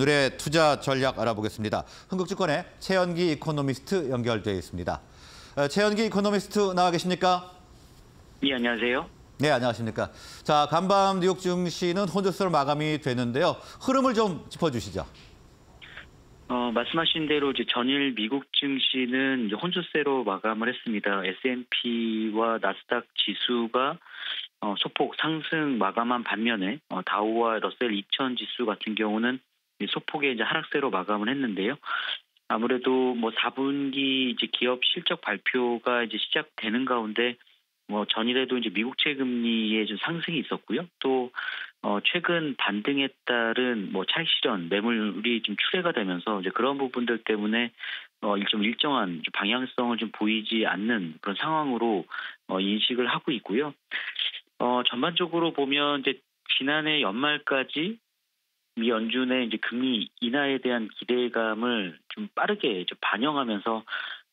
오늘의 투자 전략 알아보겠습니다. 흥국증권의 최연기 이코노미스트 연결되어 있습니다. 어, 최연기 이코노미스트 나와 계십니까? 네, 안녕하세요. 네, 안녕하십니까. 자, 간밤 뉴욕 증시는 혼조세로 마감이 되는데요. 흐름을 좀 짚어주시죠. 어, 말씀하신 대로 이제 전일 미국 증시는 혼조세로 마감을 했습니다. S&P와 나스닥 지수가 어, 소폭 상승 마감한 반면에 어, 다우와 러셀 2000 지수 같은 경우는 소폭의 이제 하락세로 마감을 했는데요. 아무래도 뭐 4분기 이제 기업 실적 발표가 이제 시작되는 가운데 뭐 전일에도 이제 미국채 금리의 좀 상승이 있었고요. 또 어, 최근 반등에 따른 뭐 차익 실현 매물이 좀 출회가 되면서 이제 그런 부분들 때문에 어, 좀 일정한 방향성을 좀 보이지 않는 그런 상황으로 어, 인식을 하고 있고요. 어, 전반적으로 보면 이제 지난해 연말까지 미 연준의 이제 금리 인하에 대한 기대감을 좀 빠르게 반영하면서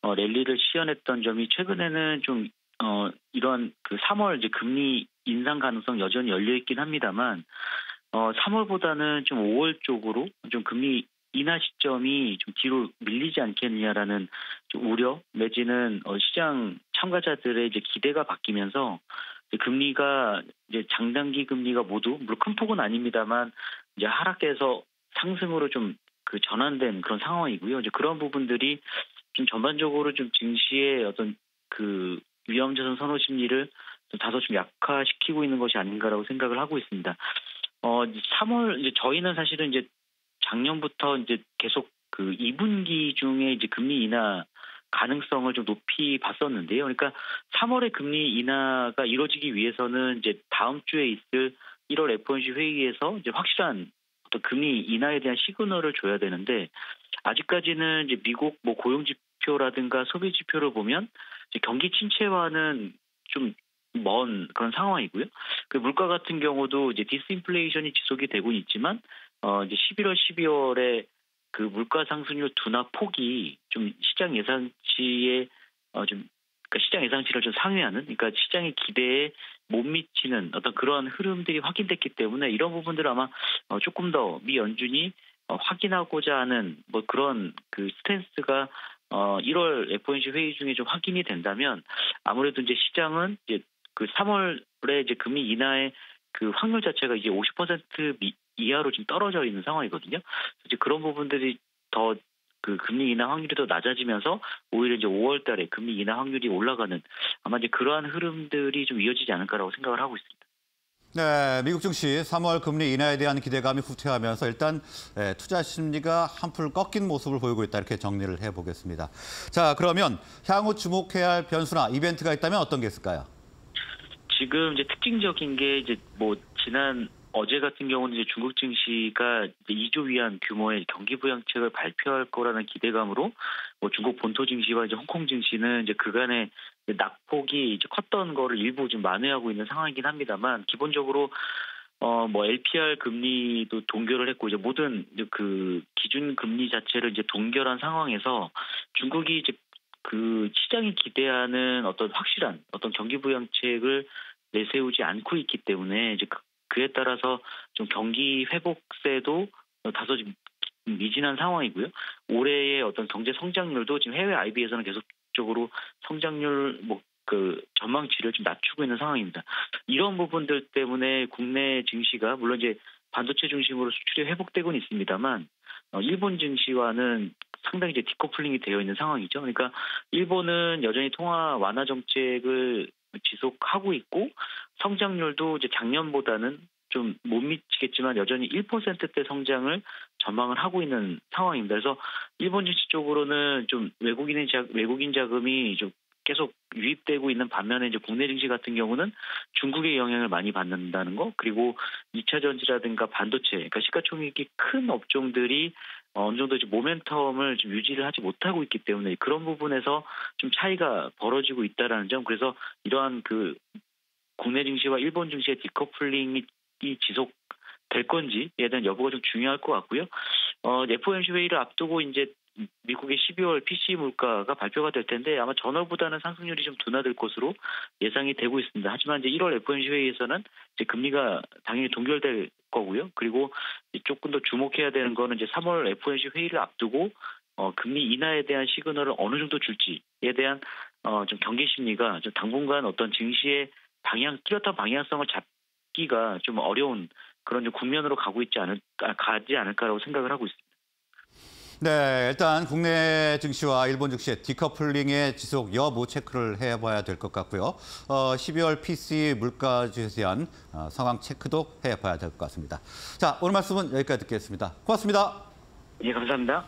어, 랠리를 시연했던 점이 최근에는 좀 어, 이런 그 3월 이제 금리 인상 가능성 여전히 열려 있긴 합니다만 어, 3월보다는 좀 5월 쪽으로 좀 금리 인하 시점이 좀 뒤로 밀리지 않겠느냐라는 좀 우려 내지는 어, 시장 참가자들의 이제 기대가 바뀌면서 금리가 이제 장단기 금리가 모두 물론 큰 폭은 아닙니다만 이제 하락해서 상승으로 좀 그 전환된 그런 상황이고요. 이제 그런 부분들이 좀 전반적으로 좀 증시의 어떤 그 위험자산 선호 심리를 좀 다소 좀 약화시키고 있는 것이 아닌가라고 생각을 하고 있습니다. 어, 3월 이제 저희는 사실은 이제 작년부터 이제 계속 그 2분기 중에 이제 금리 인하 가능성을 좀 높이 봤었는데요. 그러니까 3월에 금리 인하가 이루어지기 위해서는 이제 다음 주에 있을 1월 FOMC 회의에서 이제 확실한 어떤 금리 인하에 대한 시그널을 줘야 되는데 아직까지는 이제 미국 뭐 고용 지표라든가 소비 지표를 보면 이제 경기 침체와는 좀 먼 그런 상황이고요. 그 물가 같은 경우도 이제 디스인플레이션이 지속이 되고 있지만 어 이제 11월 12월에 그 물가 상승률 둔화 폭이 좀 시장 예상치에 어 좀 그러니까 시장 예상치를 좀 상회하는 그러니까 시장의 기대에 못 미치는 어떤 그런 흐름들이 확인됐기 때문에 이런 부분들 아마 어, 조금 더 미 연준이 어, 확인하고자 하는 뭐 그런 그 스탠스가 어 1월 FOMC 회의 중에 좀 확인이 된다면 아무래도 이제 시장은 이제 그 3월에 이제 금리 인하의 그 확률 자체가 이제 50% 미, 이하로 지금 떨어져 있는 상황이거든요. 이제 그런 부분들이 더 그 금리 인하 확률이 더 낮아지면서 오히려 이제 5월 달에 금리 인하 확률이 올라가는 아마 이제 그러한 흐름들이 좀 이어지지 않을까라고 생각을 하고 있습니다. 네, 미국 증시 3월 금리 인하에 대한 기대감이 후퇴하면서 일단 네, 투자 심리가 한풀 꺾인 모습을 보이고 있다 이렇게 정리를 해보겠습니다. 자, 그러면 향후 주목해야 할 변수나 이벤트가 있다면 어떤 게 있을까요? 지금 이제 특징적인 게 이제 뭐 지난 어제 같은 경우는 이제 중국 증시가 이제 2조 위안 규모의 경기 부양책을 발표할 거라는 기대감으로 뭐 중국 본토 증시와 이제 홍콩 증시는 이제 그간의 낙폭이 이제 컸던 거를 일부 좀 만회하고 있는 상황이긴 합니다만 기본적으로 어 뭐 LPR 금리도 동결을 했고 이제 모든 이제 그 기준 금리 자체를 이제 동결한 상황에서 중국이 이제 그 시장이 기대하는 어떤 확실한 어떤 경기 부양책을 내세우지 않고 있기 때문에 이제 그, 그에 따라서 좀 경기 회복세도 다소 좀 미진한 상황이고요. 올해의 어떤 경제 성장률도 지금 해외 IB에서는 계속적으로 성장률 뭐그 전망치를 좀 낮추고 있는 상황입니다. 이런 부분들 때문에 국내 증시가 물론 이제 반도체 중심으로 수출이 회복되고는 있습니다만 어, 일본 증시와는 상당히 이제 디커플링이 되어 있는 상황이죠. 그러니까 일본은 여전히 통화 완화 정책을 지속하고 있고 성장률도 이제 작년보다는 좀 못 미치겠지만 여전히 1%대 성장을 전망을 하고 있는 상황입니다. 그래서 일본 증시 쪽으로는 좀 외국인의 자, 외국인 자금이 좀 계속 유입되고 있는 반면에 이제 국내 증시 같은 경우는 중국의 영향을 많이 받는다는 거 그리고 2차 전지라든가 반도체 그러니까 시가총액이 큰 업종들이 어느 정도 이제 모멘텀을 좀 유지를 하지 못하고 있기 때문에 그런 부분에서 좀 차이가 벌어지고 있다라는 점 그래서 이러한 그 국내 증시와 일본 증시의 디커플링이 지속 될 건지에 대한 여부가 좀 중요할 것 같고요. 어, FOMC 회의를 앞두고 이제 미국의 12월 PC 물가가 발표가 될 텐데 아마 전월보다는 상승률이 좀 둔화될 것으로 예상이 되고 있습니다. 하지만 이제 1월 FOMC 회의에서는 이제 금리가 당연히 동결될 거고요. 그리고 조금 더 주목해야 되는 거는 이제 3월 FOMC 회의를 앞두고 어, 금리 인하에 대한 시그널을 어느 정도 줄지에 대한 어, 좀 경계 심리가 좀 당분간 어떤 증시의 방향 뚜렷한 방향성을 잡기가 좀 어려운 그런 좀 국면으로 가고 있지 않을 가지 않을까라고 생각을 하고 있습니다. 네, 일단 국내 증시와 일본 증시의 디커플링의 지속 여부 체크를 해봐야 될 것 같고요. 어, 12월 PC 물가지수에 대한 어, 상황 체크도 해봐야 될 것 같습니다. 자, 오늘 말씀은 여기까지 듣겠습니다. 고맙습니다. 예, 감사합니다.